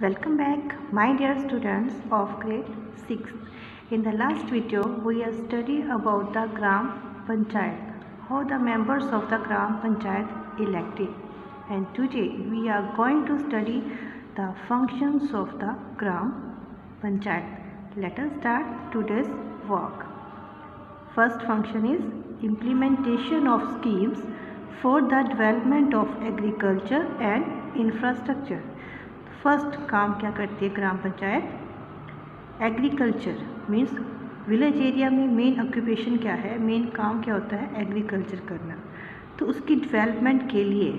Welcome back, my dear students of grade 6. In the last video, we have studied about the Gram Panchayat, how the members of the Gram Panchayat elected. And today, we are going to study the functions of the Gram Panchayat. Let us start today's work. First function is implementation of schemes for the development of agriculture and infrastructure. First काम क्या करती है gram panchayat? Agriculture means village area में main occupation क्या है? Main काम क्या होता है? एग्रीकल्चर करना। तो उसकी डेवलपमेंट के लिए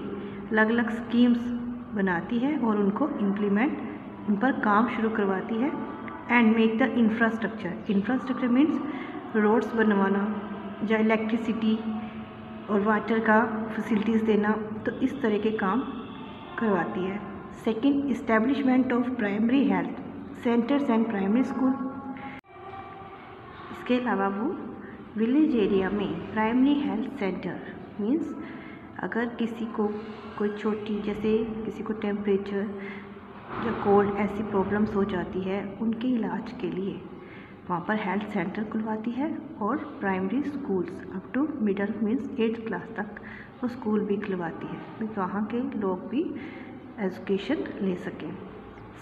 अलग अलग स्कीम्स बनाती है और उनको इम्प्लीमेंट उन पर काम शुरू करवाती है and make the infrastructure infrastructure means roads बनवाना, या इलेक्ट्रिसिटी और वाटर का फैसिलिटीज़ देना तो इस तरह के काम करवाती है। Second establishment of primary health centres and primary school इसके अलावा वो विलेज एरिया में प्राइमरी हेल्थ सेंटर मीन्स अगर किसी को कोई छोटी, जैसे किसी को टेम्परेचर या कोल्ड ऐसी प्रॉब्लम्स हो जाती है, उनके इलाज के लिए वहाँ पर हेल्थ सेंटर खुलवाती है और primary schools up to middle means eighth class तक वो स्कूल भी खुलवाती है। तो वहाँ के लोग भी एजुकेशन ले सकें।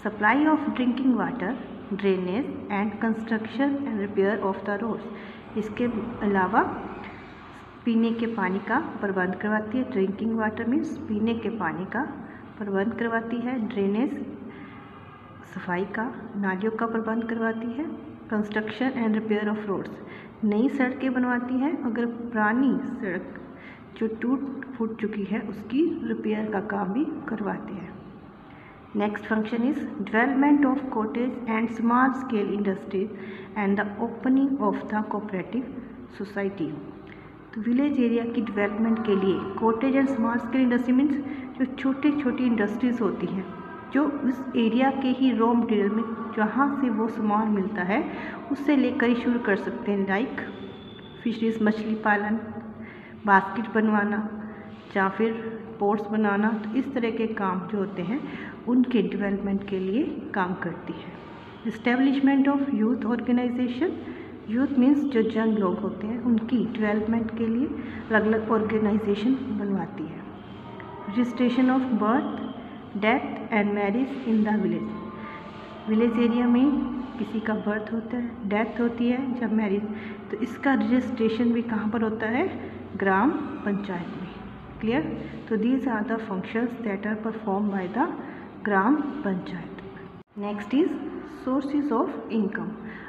Supply of drinking water drainage and construction and repair of the roads इसके अलावा पीने के पानी का प्रबंध करवाती है। ड्रिंकिंग वाटर मीन्स पीने के पानी का प्रबंध करवाती है। ड्रेनेज सफ़ाई का, नालियों का प्रबंध करवाती है। Construction and repair of roads नई सड़कें बनवाती है। अगर पुरानी सड़क जो टूट फूट चुकी है, उसकी रिपेयर का काम भी करवाते हैं। Next function is development of cottage and small scale industries and the opening of the cooperative society तो विलेज एरिया की डेवलपमेंट के लिए cottage and small scale industry means जो छोटी छोटी इंडस्ट्रीज़ होती हैं, जो उस एरिया के ही रॉ मटेरियल में जहाँ से वो सामान मिलता है, उससे लेकर ही शुरू कर सकते हैं लाइक फिशरीज मछली पालन बास्केट बनवाना, या फिर पोर्ट्स बनाना तो इस तरह के काम जो होते हैं, उनके डेवलपमेंट के लिए काम करती है। Establishment of youth organisation youth means जो जंग लोग होते हैं, उनकी डेवलपमेंट के लिए अलग अलग ऑर्गेनाइजेशन बनवाती है। Registration of birth death and marriage in the village village area में किसी का बर्थ होता है डेथ होती है जब मैरिज तो इसका रजिस्ट्रेशन भी कहाँ पर होता है? ग्राम पंचायत में। क्लियर तो these are the functions that are perform by the gram panchayat. Next is sources of income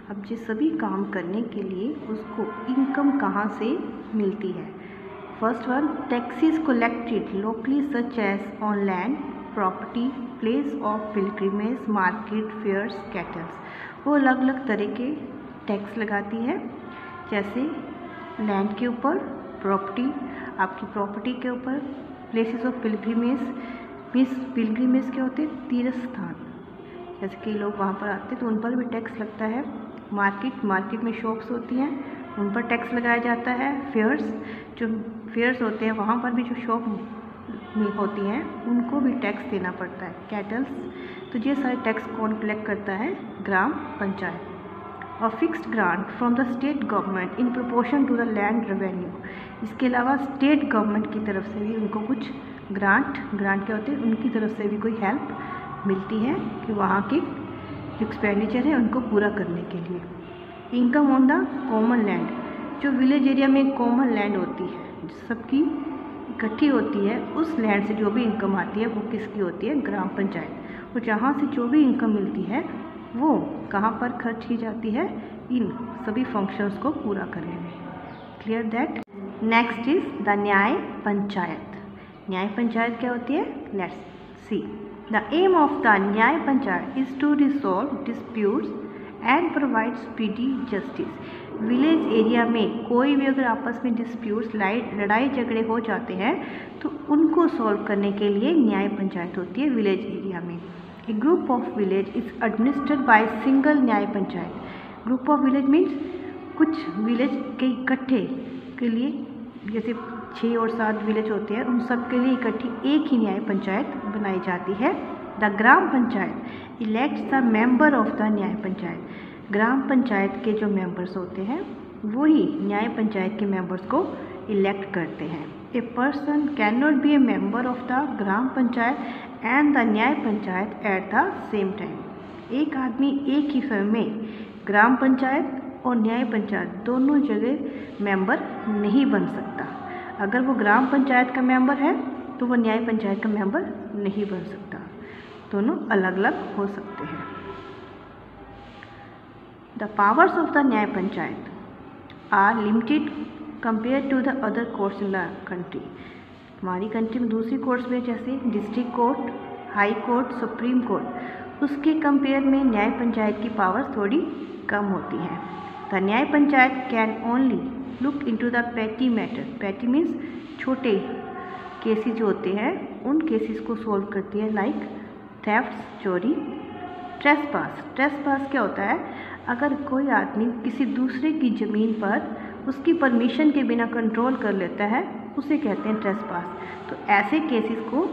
अब ये सभी काम करने के लिए उसको इनकम कहाँ से मिलती है? First one taxes collected locally such as on land property place of pilgrimage market fairs cattles वो अलग अलग तरह के टैक्स लगाती है। जैसे लैंड के ऊपर प्रॉपर्टी आपकी प्रॉपर्टी के ऊपर places of pilgrimage means pilgrimage क्या होते हैं? तीर्थ स्थान जैसे कई लोग वहाँ पर आते हैं तो उन पर भी टैक्स लगता है। मार्केट मार्केट में शॉप्स होती हैं, उन पर टैक्स लगाया जाता है। फेयर्स जो फेयर्स होते हैं, वहाँ पर भी जो शॉप होती हैं, उनको भी टैक्स देना पड़ता है। कैटल्स तो ये सारे टैक्स कौन कलेक्ट करता है? ग्राम, पंचायत। और fixed grant from the state government in proportion to the land revenue इसके अलावा स्टेट गवर्नमेंट की तरफ़ से भी उनको कुछ ग्रांट ग्रांट क्या होते हैं? उनकी तरफ़ से भी कोई हेल्प मिलती है कि वहाँ के एक्सपेंडिचर है उनको पूरा करने के लिए। Income on the common land जो विलेज एरिया में कॉमन लैंड होती है सबकी इकट्ठी होती है, उस लैंड से जो भी इनकम आती है, वो किसकी होती है? ग्राम पंचायत। और जहाँ से जो भी इनकम मिलती है वो कहाँ पर खर्च की जाती है, इन सभी फ़ंक्शंस को पूरा करने में clear that next is the nyaya panchayat nyaya panchayat क्या होती है? Let's see the aim of the nyaya panchayat is to resolve disputes and provide speedy justice village area में कोई भी अगर आपस में डिस्प्यूट्स लड़ाई झगड़े हो जाते हैं तो उनको सॉल्व करने के लिए न्याय पंचायत होती है विलेज एरिया में। A group of village is administered by single nyaya panchayat. Group of village means कुछ विलेज के इकट्ठे के लिए, जैसे छः और सात विलेज होते हैं, उन सब के लिए इकट्ठी एक ही न्याय पंचायत बनाई जाती है। The gram panchayat elects the member of the nyaya panchayat. Gram panchayat के जो मेंबर्स होते हैं वही न्याय पंचायत के मेंबर्स को इलेक्ट करते हैं। A person can not be a member of the gram panchayat and the nyaya panchayat at the same time एक आदमी एक ही समय में ग्राम पंचायत और न्याय पंचायत दोनों जगह मेंबर नहीं बन सकता। अगर वो ग्राम पंचायत का मेंबर है तो वो न्याय पंचायत का मेंबर नहीं बन सकता। दोनों अलग अलग हो सकते हैं। The powers of the nyaya panchayat are limited compare to the other courts in the country हमारी कंट्री में दूसरी कोर्ट्स में जैसे district court high court supreme court उसके कंपेयर में न्याय पंचायत की पावर थोड़ी कम होती हैं। The nyaya panchayat can only look into the petty matter petty means छोटे केसेस जो होते हैं, उन केसेस को सॉल्व करती है लाइक थेफ्ट चोरी ट्रेस पास ट्रेस पास क्या होता है? अगर कोई आदमी किसी दूसरे की ज़मीन पर उसकी परमिशन के बिना कंट्रोल कर लेता है, उसे कहते हैं ट्रेस पास तो ऐसे केसेस को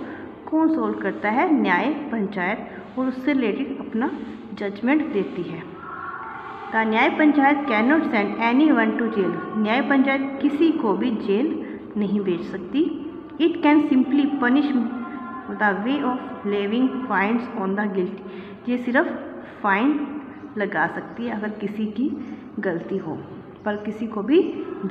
कौन सोल्व करता है? न्याय पंचायत और उससे रिलेटेड अपना जजमेंट देती है. The nyaya panchayat can not send anyone to jail nyaya panchayat किसी को भी जेल नहीं भेज सकती. It can simply punish the way of levying fines on the guilty ये सिर्फ़ फाइन लगा सकती है अगर किसी की गलती हो। पर किसी को भी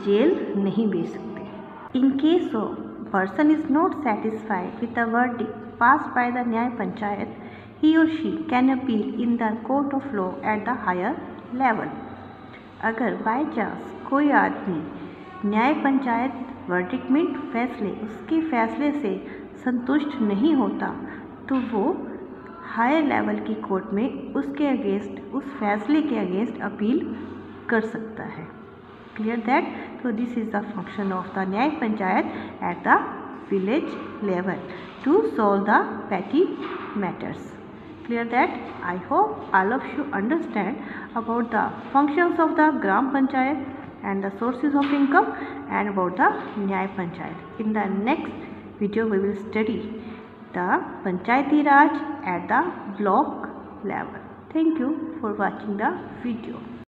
जेल नहीं भेज सकते। In case of person is not satisfied with the word pass by the nyaya panchayat he और she can appeal in the court of law at the higher level अगर बाय चांस कोई आदमी न्याय पंचायत वर्डिकमेंट फैसले, उसके फैसले से संतुष्ट नहीं होता तो वो हायर लेवल की कोर्ट में उसके अगेंस्ट उस फैसले के अगेंस्ट अपील कर सकता है। clear that. So this is the function of the nyay panchayat at the village level to solve the petty matters. Clear that? I hope all of you understand about the functions of the gram panchayat and the sources of income and about the nyay panchayat. In the next video we will study the panchayati raj at the block level. Thank you for watching the video.